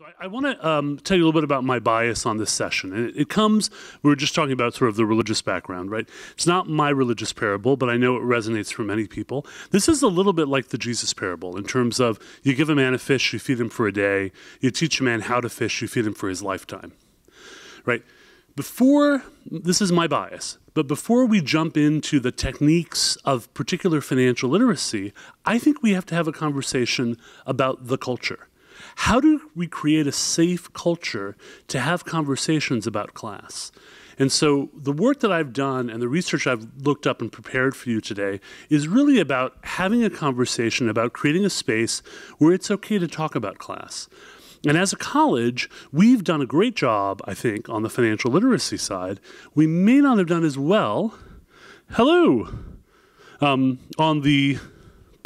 So I, I want to um, tell you a little bit about my bias on this session. And it, it, comes, we were just talking about sort of the religious background, right? It's not my religious parable, but I know it resonates for many people. This is a little bit like the Jesus parable in terms of you give a man a fish, you feed him for a day. You teach a man how to fish, you feed him for his lifetime, right? Before, this is my bias, but before we jump into the techniques of particular financial literacy, I think we have to have a conversation about the culture how do we create a safe culture to have conversations about class? And so the work that I've done and the research I've looked up and prepared for you today is really about having a conversation about creating a space where it's okay to talk about class. And as a college, we've done a great job, I think, on the financial literacy side. We may not have done as well, hello, um, on the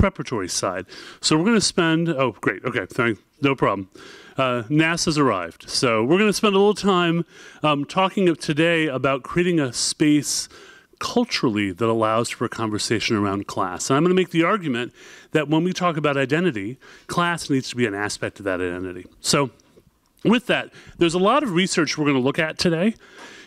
preparatory side. So we're going to spend, oh, great, okay, thank, no problem. Uh, NASA's arrived. So we're going to spend a little time um, talking today about creating a space culturally that allows for a conversation around class. And I'm going to make the argument that when we talk about identity, class needs to be an aspect of that identity. So with that, there's a lot of research we're going to look at today.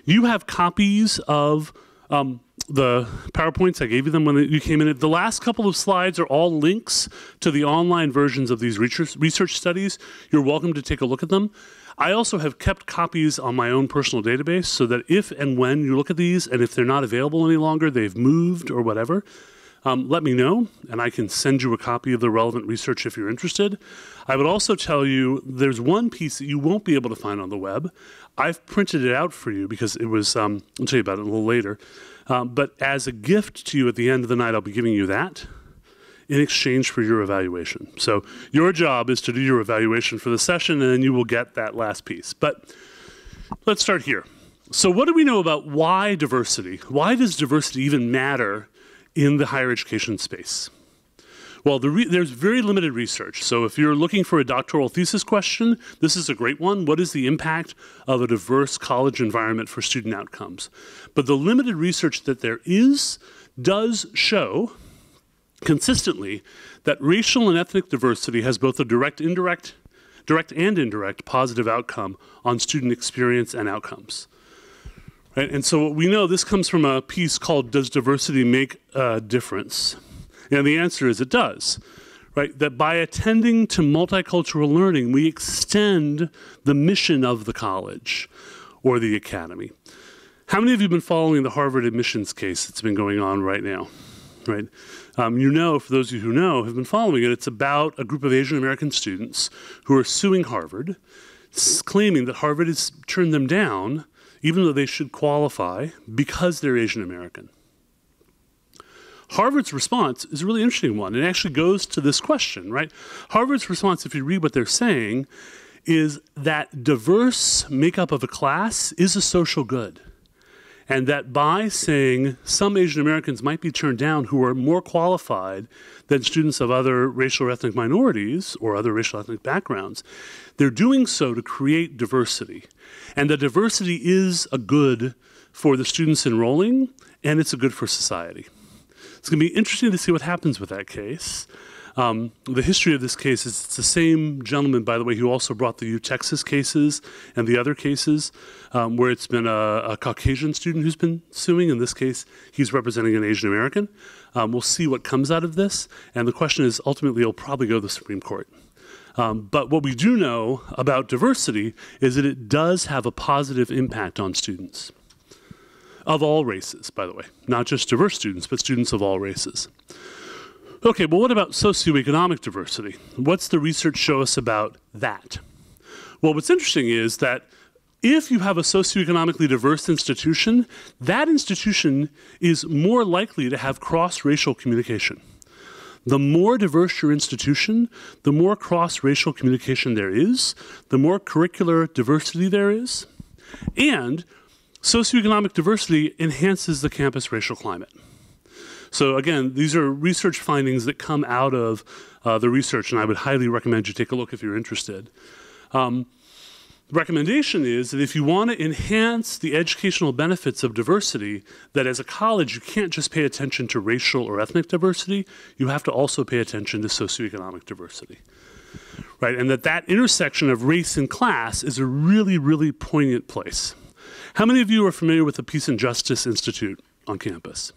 You have copies of um, the PowerPoints. I gave you them when you came in. The last couple of slides are all links to the online versions of these research studies. You're welcome to take a look at them. I also have kept copies on my own personal database so that if and when you look at these and if they're not available any longer, they've moved or whatever, um, let me know and I can send you a copy of the relevant research if you're interested. I would also tell you there's one piece that you won't be able to find on the web. I've printed it out for you because it was, um, I'll tell you about it a little later. Um, but as a gift to you at the end of the night, I'll be giving you that in exchange for your evaluation. So your job is to do your evaluation for the session, and then you will get that last piece. But let's start here. So, what do we know about why diversity? Why does diversity even matter in the higher education space? Well, the there's very limited research. So if you're looking for a doctoral thesis question, this is a great one. What is the impact of a diverse college environment for student outcomes? But the limited research that there is does show consistently that racial and ethnic diversity has both a direct indirect direct and indirect positive outcome on student experience and outcomes. And so we know this comes from a piece called Does Diversity Make a Difference? And the answer is it does. Right? That by attending to multicultural learning, we extend the mission of the college or the academy. How many of you have been following the Harvard admissions case that's been going on right now? Right? Um, you know, for those of you who know, have been following it, it's about a group of Asian American students who are suing Harvard, claiming that Harvard has turned them down, even though they should qualify because they're Asian American. Harvard's response is a really interesting one. It actually goes to this question, right? Harvard's response, if you read what they're saying, is that diverse makeup of a class is a social good. And that by saying some Asian Americans might be turned down who are more qualified than students of other racial or ethnic minorities or other racial ethnic backgrounds, they're doing so to create diversity. And that diversity is a good for the students enrolling, and it's a good for society. It's going to be interesting to see what happens with that case. Um, the history of this case is it's the same gentleman, by the way, who also brought the U Texas cases and the other cases um, where it's been a, a, Caucasian student who's been suing. In this case, he's representing an Asian American. Um, we'll see what comes out of this. And the question is ultimately, it'll probably go to the Supreme Court. Um, but what we do know about diversity is that it does have a positive impact on students of all races, by the way, not just diverse students, but students of all races. Okay, well, what about socioeconomic diversity? What's the research show us about that? Well, what's interesting is that if you have a socioeconomically diverse institution, that institution is more likely to have cross racial communication. The more diverse your institution, the more cross racial communication there is, the more curricular diversity there is, and Socioeconomic diversity enhances the campus racial climate. So again, these are research findings that come out of uh, the research, and I would highly recommend you take a look if you're interested. Um, the recommendation is that if you want to enhance the educational benefits of diversity, that as a college you can't just pay attention to racial or ethnic diversity, you have to also pay attention to socioeconomic diversity. right? And that that intersection of race and class is a really, really poignant place. How many of you are familiar with the Peace and Justice Institute on campus?